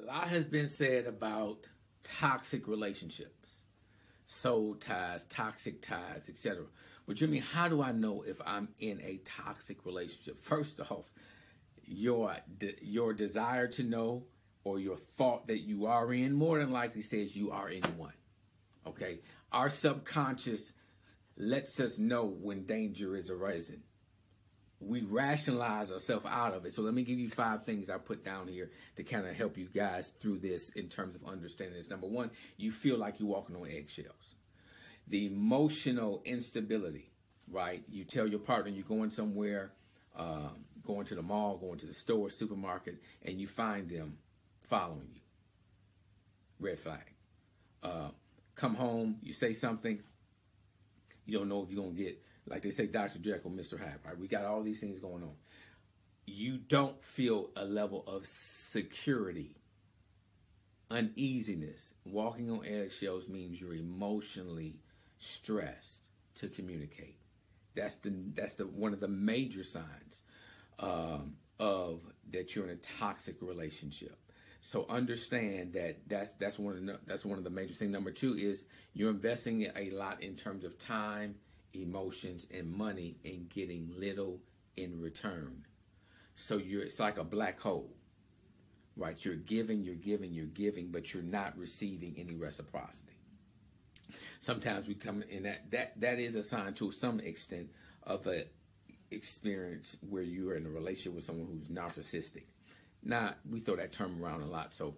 A lot has been said about toxic relationships, soul ties, toxic ties, etc. But Jimmy, how do I know if I'm in a toxic relationship? First off, your your desire to know or your thought that you are in more than likely says you are in one. Okay, our subconscious lets us know when danger is arising we rationalize ourselves out of it. So let me give you five things I put down here to kind of help you guys through this in terms of understanding this. Number one, you feel like you're walking on eggshells. The emotional instability, right? You tell your partner you're going somewhere, um, going to the mall, going to the store, supermarket, and you find them following you. Red flag. Uh, come home, you say something, you don't know if you're going to get like they say, Dr. Jekyll, Mr. Hyde, right? We got all these things going on. You don't feel a level of security, uneasiness. Walking on eggshells means you're emotionally stressed to communicate. That's the that's the one of the major signs um, of that you're in a toxic relationship. So understand that that's that's one of the, that's one of the major things. Number two is you're investing a lot in terms of time emotions, and money and getting little in return. So you're it's like a black hole. Right? You're giving, you're giving, you're giving, but you're not receiving any reciprocity. Sometimes we come in that that that is a sign to some extent of a experience where you are in a relationship with someone who's narcissistic. Now we throw that term around a lot, so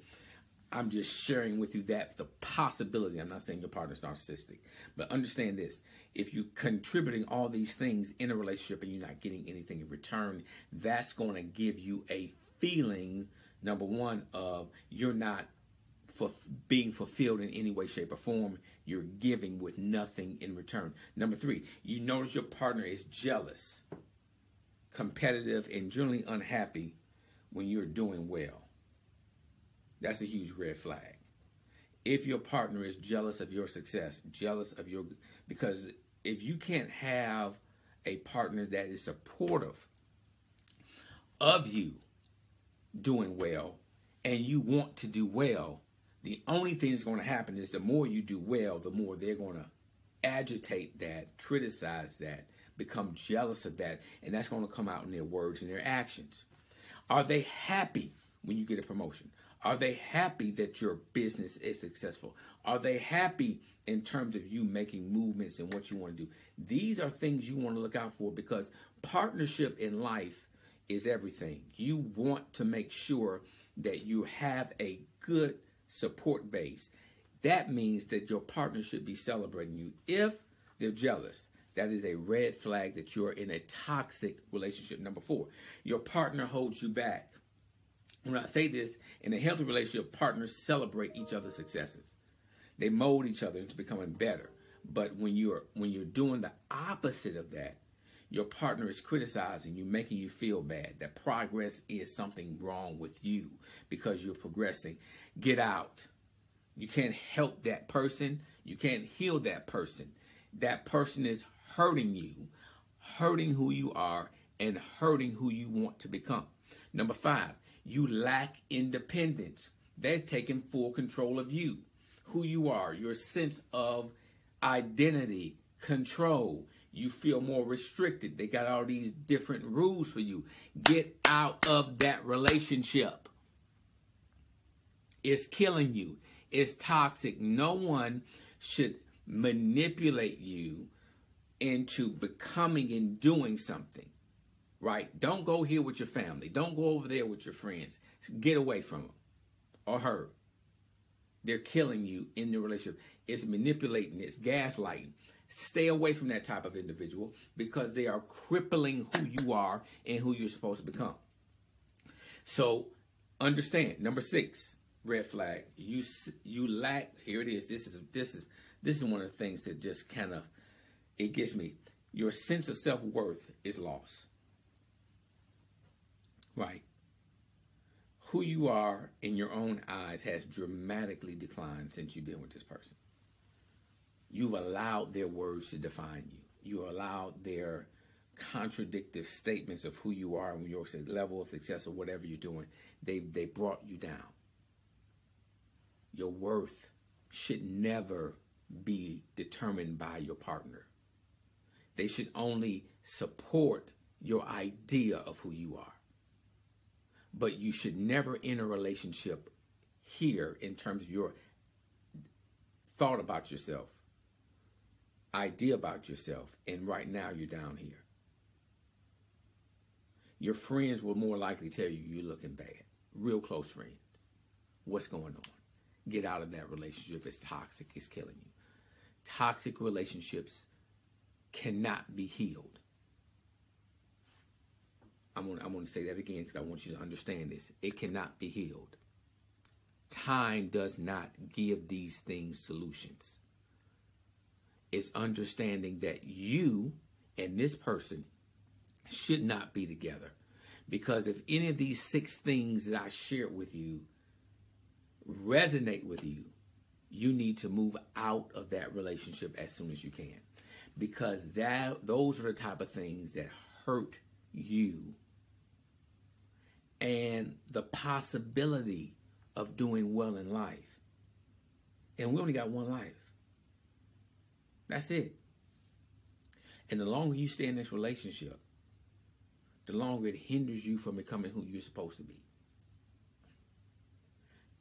I'm just sharing with you that the possibility. I'm not saying your partner's narcissistic, but understand this. If you're contributing all these things in a relationship and you're not getting anything in return, that's going to give you a feeling, number one, of you're not for being fulfilled in any way, shape, or form. You're giving with nothing in return. Number three, you notice your partner is jealous, competitive, and generally unhappy when you're doing well. That's a huge red flag. If your partner is jealous of your success, jealous of your, because if you can't have a partner that is supportive of you doing well and you want to do well, the only thing that's going to happen is the more you do well, the more they're going to agitate that, criticize that, become jealous of that, and that's going to come out in their words and their actions. Are they happy when you get a promotion? Are they happy that your business is successful? Are they happy in terms of you making movements and what you want to do? These are things you want to look out for because partnership in life is everything. You want to make sure that you have a good support base. That means that your partner should be celebrating you. If they're jealous, that is a red flag that you're in a toxic relationship. Number four, your partner holds you back. When I say this, in a healthy relationship, partners celebrate each other's successes. They mold each other into becoming better. But when you're when you're doing the opposite of that, your partner is criticizing you, making you feel bad. That progress is something wrong with you because you're progressing. Get out. You can't help that person. You can't heal that person. That person is hurting you, hurting who you are, and hurting who you want to become. Number five, you lack independence. They're taking full control of you, who you are, your sense of identity, control. You feel more restricted. They got all these different rules for you. Get out of that relationship. It's killing you. It's toxic. No one should manipulate you into becoming and doing something right? Don't go here with your family. Don't go over there with your friends. Get away from them or her. They're killing you in the relationship. It's manipulating, it's gaslighting. Stay away from that type of individual because they are crippling who you are and who you're supposed to become. So understand number six red flag you you lack here it is this is this is this is one of the things that just kind of it gets me your sense of self-worth is lost Right. Who you are in your own eyes has dramatically declined since you've been with this person. You've allowed their words to define you. You allowed their contradictory statements of who you are and your level of success or whatever you're doing. They they brought you down. your worth should never be determined by your partner. They should only support your idea of who you are. But you should never enter a relationship here in terms of your thought about yourself, idea about yourself, and right now you're down here. Your friends will more likely tell you you're looking bad. Real close friends. What's going on? Get out of that relationship. It's toxic. It's killing you. Toxic relationships cannot be healed. I'm going, I'm to say that again because I want you to understand this. It cannot be healed. Time does not give these things solutions. It's understanding that you and this person should not be together. Because if any of these six things that I shared with you resonate with you, you need to move out of that relationship as soon as you can. Because that those are the type of things that hurt you and the possibility of doing well in life. And we only got one life. That's it. And the longer you stay in this relationship, the longer it hinders you from becoming who you're supposed to be.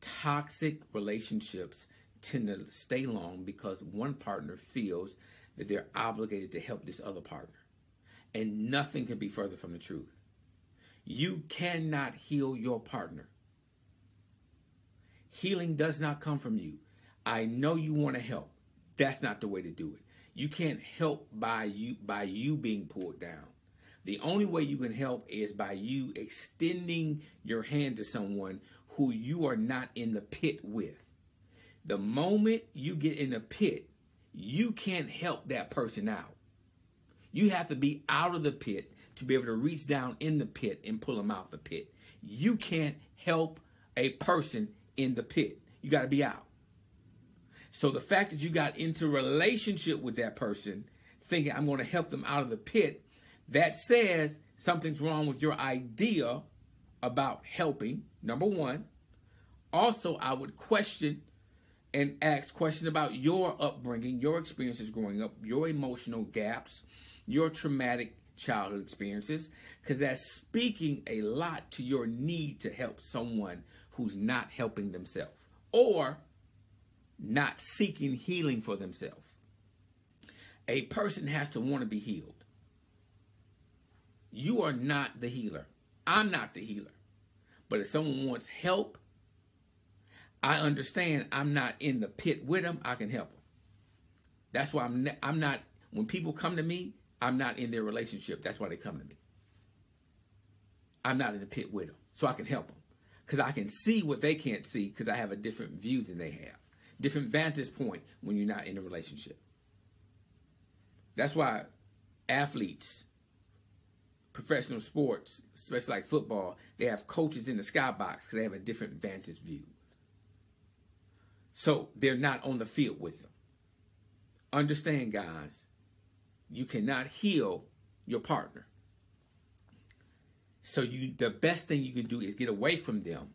Toxic relationships tend to stay long because one partner feels that they're obligated to help this other partner. And nothing can be further from the truth. You cannot heal your partner. Healing does not come from you. I know you want to help. That's not the way to do it. You can't help by you by you being pulled down. The only way you can help is by you extending your hand to someone who you are not in the pit with. The moment you get in the pit, you can't help that person out. You have to be out of the pit to be able to reach down in the pit and pull them out of the pit. You can't help a person in the pit. You got to be out. So the fact that you got into relationship with that person, thinking I'm going to help them out of the pit, that says something's wrong with your idea about helping. Number one. Also, I would question and ask questions about your upbringing, your experiences growing up, your emotional gaps, your traumatic childhood experiences, because that's speaking a lot to your need to help someone who's not helping themselves or not seeking healing for themselves. A person has to want to be healed. You are not the healer. I'm not the healer. But if someone wants help, I understand I'm not in the pit with them. I can help them. That's why I'm, I'm not, when people come to me, I'm not in their relationship. That's why they come to me. I'm not in the pit with them. So I can help them because I can see what they can't see because I have a different view than they have, different vantage point when you're not in a relationship. That's why athletes, professional sports, especially like football, they have coaches in the skybox because they have a different vantage view. So they're not on the field with them. Understand, guys, you cannot heal your partner. So you the best thing you can do is get away from them,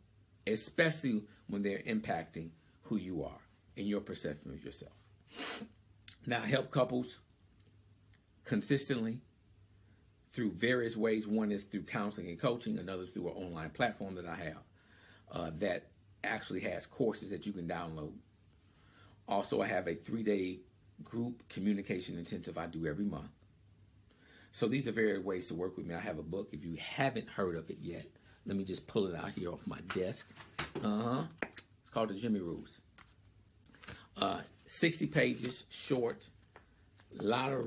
especially when they're impacting who you are and your perception of yourself. Now help couples consistently through various ways. One is through counseling and coaching, another through an online platform that I have uh, that actually has courses that you can download. Also, I have a three day group communication intensive I do every month. So these are various ways to work with me. I have a book. If you haven't heard of it yet, let me just pull it out here off my desk. Uh-huh. It's called The Jimmy Rules. Uh, 60 pages, short. A lot of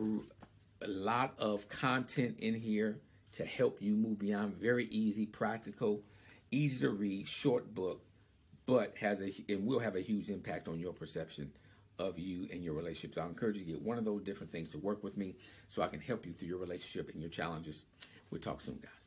a lot of content in here to help you move beyond. Very easy, practical, easy to read, short book, but has a and will have a huge impact on your perception of you and your relationship. So I encourage you to get one of those different things to work with me so I can help you through your relationship and your challenges. We'll talk soon, guys.